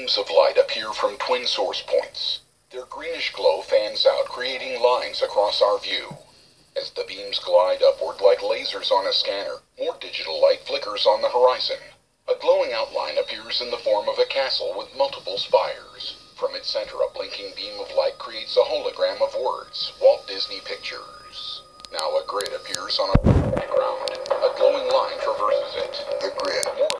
beams of light appear from twin source points. Their greenish glow fans out, creating lines across our view. As the beams glide upward like lasers on a scanner, more digital light flickers on the horizon. A glowing outline appears in the form of a castle with multiple spires. From its center, a blinking beam of light creates a hologram of words Walt Disney Pictures. Now a grid appears on a